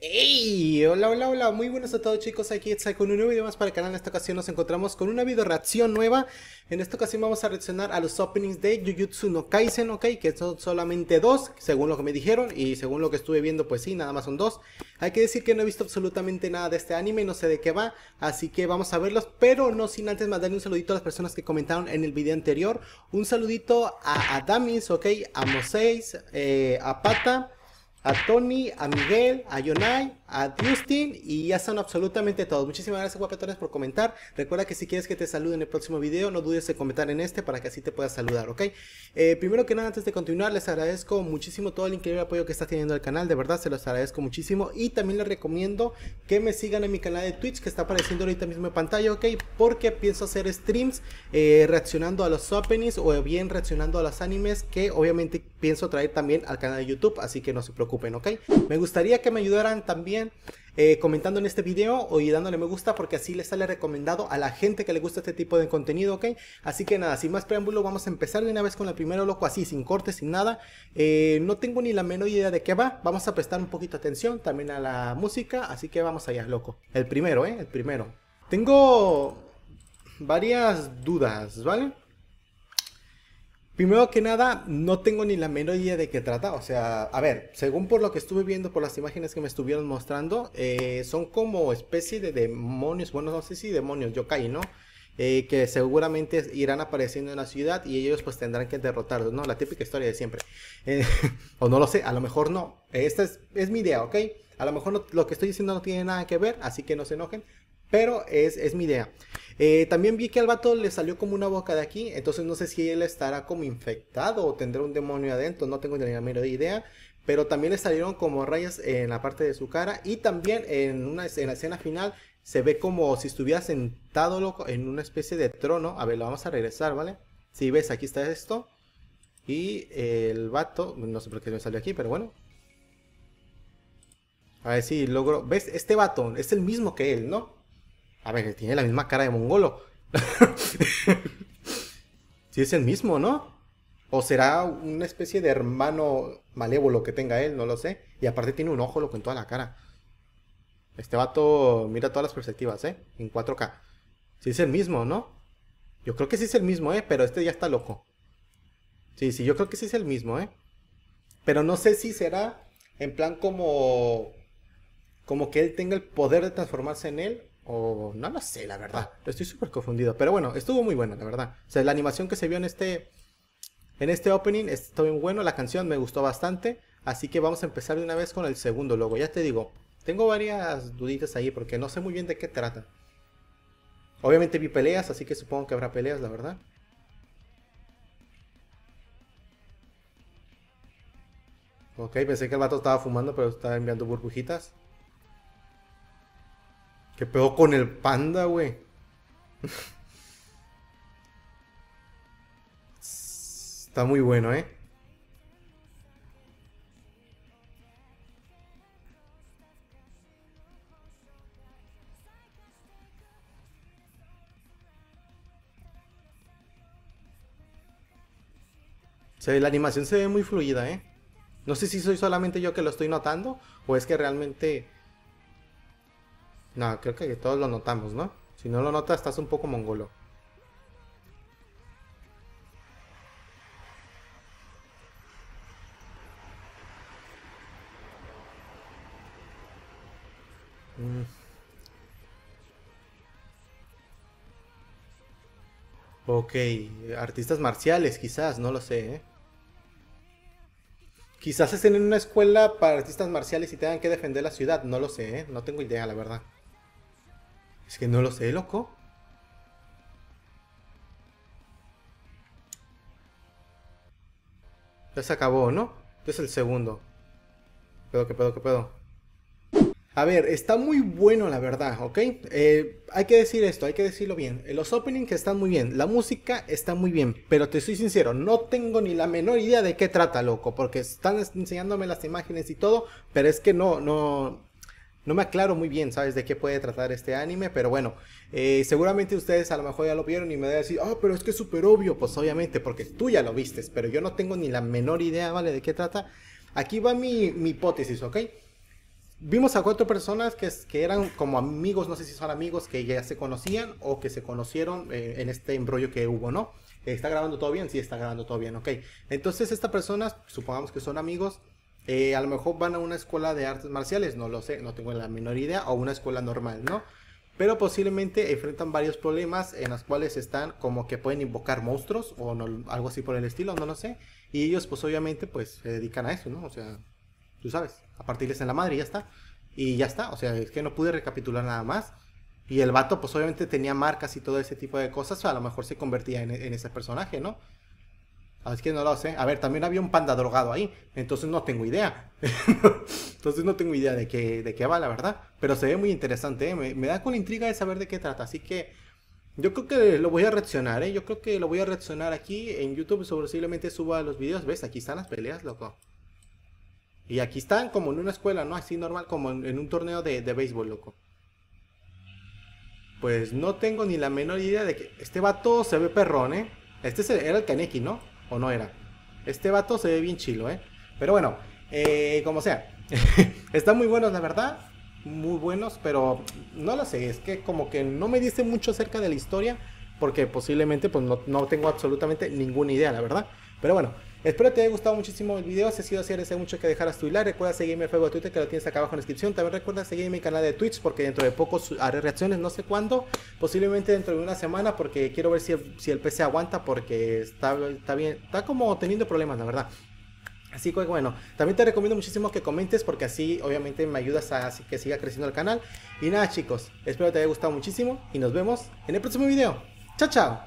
Hey, hola, hola, hola, muy buenos a todos chicos, aquí está con un nuevo video más para el canal, en esta ocasión nos encontramos con una video reacción nueva, en esta ocasión vamos a reaccionar a los openings de Jujutsu no Kaisen, ok, que son solamente dos, según lo que me dijeron, y según lo que estuve viendo, pues sí, nada más son dos, hay que decir que no he visto absolutamente nada de este anime, no sé de qué va, así que vamos a verlos, pero no sin antes mandarle un saludito a las personas que comentaron en el video anterior, un saludito a Adamis, ok, a Moseis, eh, a Pata, a Tony, a Miguel, a Yonai, a Justin y ya son absolutamente todos. Muchísimas gracias guapetones por comentar. Recuerda que si quieres que te salude en el próximo video, no dudes en comentar en este para que así te puedas saludar, ¿ok? Eh, primero que nada, antes de continuar, les agradezco muchísimo todo el increíble apoyo que está teniendo el canal. De verdad, se los agradezco muchísimo. Y también les recomiendo que me sigan en mi canal de Twitch que está apareciendo ahorita mismo en pantalla, ¿ok? Porque pienso hacer streams eh, reaccionando a los openings o bien reaccionando a los animes que obviamente pienso traer también al canal de YouTube. Así que no se preocupen, ¿ok? Me gustaría que me ayudaran también eh, comentando en este video y dándole me gusta porque así le sale recomendado a la gente que le gusta este tipo de contenido, ¿ok? Así que nada, sin más preámbulo vamos a empezar de una vez con el primero loco así, sin cortes, sin nada. Eh, no tengo ni la menor idea de qué va, vamos a prestar un poquito atención también a la música, así que vamos allá, loco. El primero, ¿eh? El primero. Tengo varias dudas, ¿vale? Primero que nada, no tengo ni la menor idea de qué trata. O sea, a ver, según por lo que estuve viendo por las imágenes que me estuvieron mostrando, eh, son como especie de demonios, bueno, no sé si demonios, yokai, ¿no? Eh, que seguramente irán apareciendo en la ciudad y ellos pues tendrán que derrotarlos, ¿no? La típica historia de siempre. Eh, o no lo sé, a lo mejor no. Esta es, es mi idea, ¿ok? A lo mejor lo que estoy diciendo no tiene nada que ver, así que no se enojen. Pero es, es mi idea. Eh, también vi que al vato le salió como una boca de aquí. Entonces no sé si él estará como infectado o tendrá un demonio adentro. No tengo ni la menor idea. Pero también le salieron como rayas en la parte de su cara. Y también en, una, en la escena final se ve como si estuviera sentado loco en una especie de trono. A ver, lo vamos a regresar, ¿vale? Si ves, aquí está esto. Y el vato, no sé por qué me salió aquí, pero bueno. A ver si logro. ¿Ves? Este vato es el mismo que él, ¿no? A ver, tiene la misma cara de mongolo. Si es el mismo, ¿no? O será una especie de hermano malévolo que tenga él, no lo sé. Y aparte tiene un ojo loco en toda la cara. Este vato mira todas las perspectivas, ¿eh? En 4K. Si es el mismo, ¿no? Yo creo que sí es el mismo, ¿eh? Pero este ya está loco. Sí, sí, yo creo que sí es el mismo, ¿eh? Pero no sé si será en plan como... Como que él tenga el poder de transformarse en él o no lo sé, la verdad. Estoy súper confundido. Pero bueno, estuvo muy bueno, la verdad. O sea, la animación que se vio en este. En este opening estuvo bien bueno. La canción me gustó bastante. Así que vamos a empezar de una vez con el segundo logo. Ya te digo, tengo varias duditas ahí porque no sé muy bien de qué trata. Obviamente vi peleas, así que supongo que habrá peleas, la verdad. Ok, pensé que el vato estaba fumando, pero estaba enviando burbujitas. ¿Qué pedo con el panda, güey? Está muy bueno, ¿eh? la animación se ve muy fluida, ¿eh? No sé si soy solamente yo que lo estoy notando o es que realmente no, creo que todos lo notamos, ¿no? Si no lo notas, estás un poco mongolo. Mm. Ok, artistas marciales quizás, no lo sé, ¿eh? Quizás estén en una escuela para artistas marciales y tengan que defender la ciudad, no lo sé, ¿eh? No tengo idea, la verdad. Es que no lo sé, loco. Ya se acabó, ¿no? Este es el segundo. ¿Qué pedo, qué pedo, qué pedo? A ver, está muy bueno la verdad, ¿ok? Eh, hay que decir esto, hay que decirlo bien. Los openings están muy bien, la música está muy bien, pero te soy sincero, no tengo ni la menor idea de qué trata, loco, porque están enseñándome las imágenes y todo, pero es que no, no, no me aclaro muy bien, ¿sabes? De qué puede tratar este anime, pero bueno, eh, seguramente ustedes a lo mejor ya lo vieron y me van a decir, oh, pero es que es súper obvio, pues obviamente, porque tú ya lo vistes, pero yo no tengo ni la menor idea, ¿vale? De qué trata. Aquí va mi, mi hipótesis, ¿ok? vimos a cuatro personas que, que eran como amigos, no sé si son amigos que ya se conocían o que se conocieron eh, en este embrollo que hubo, ¿no? ¿Está grabando todo bien? Sí, está grabando todo bien, ok. Entonces estas personas, supongamos que son amigos, eh, a lo mejor van a una escuela de artes marciales, no lo sé, no tengo la menor idea, o una escuela normal, ¿no? Pero posiblemente enfrentan varios problemas en los cuales están como que pueden invocar monstruos o algo así por el estilo, no lo sé. Y ellos pues obviamente pues se dedican a eso, ¿no? O sea, tú sabes, a partirles en la madre y ya está. Y ya está, o sea, es que no pude recapitular nada más. Y el vato, pues obviamente tenía marcas y todo ese tipo de cosas, a lo mejor se convertía en, ese personaje, ¿no? Es que no lo sé. A ver, también había un panda drogado ahí, entonces no tengo idea. entonces no tengo idea de qué, de qué va, la verdad. Pero se ve muy interesante, ¿eh? me, da con la intriga de saber de qué trata. Así que yo creo que lo voy a reaccionar, ¿eh? Yo creo que lo voy a reaccionar aquí en YouTube. Posiblemente suba los videos. ¿Ves? Aquí están las peleas, loco. Y aquí están como en una escuela, ¿no? Así normal, como en, un torneo de, de béisbol, loco. Pues no tengo ni la menor idea de que este vato se ve perrón, ¿eh? Este era el Kaneki, ¿no? ¿O no era? Este vato se ve bien chilo, ¿eh? Pero bueno, eh, como sea. Están muy buenos, la verdad. Muy buenos, pero no lo sé. Es que como que no me dice mucho acerca de la historia. Porque posiblemente pues no, no tengo absolutamente ninguna idea, la verdad. Pero bueno, Espero te haya gustado muchísimo el video. Si ha sido así, agradece mucho que dejaras tu like. Recuerda seguirme en Facebook Twitter que lo tienes acá abajo en la descripción. También recuerda seguirme en mi canal de Twitch porque dentro de poco haré reacciones, no sé cuándo. Posiblemente dentro de una semana porque quiero ver si el, si el PC aguanta porque está, está bien. Está como teniendo problemas, la verdad. Así que bueno, también te recomiendo muchísimo que comentes porque así obviamente me ayudas a que siga creciendo el canal. Y nada chicos, espero te haya gustado muchísimo y nos vemos en el próximo video. Chao, chao.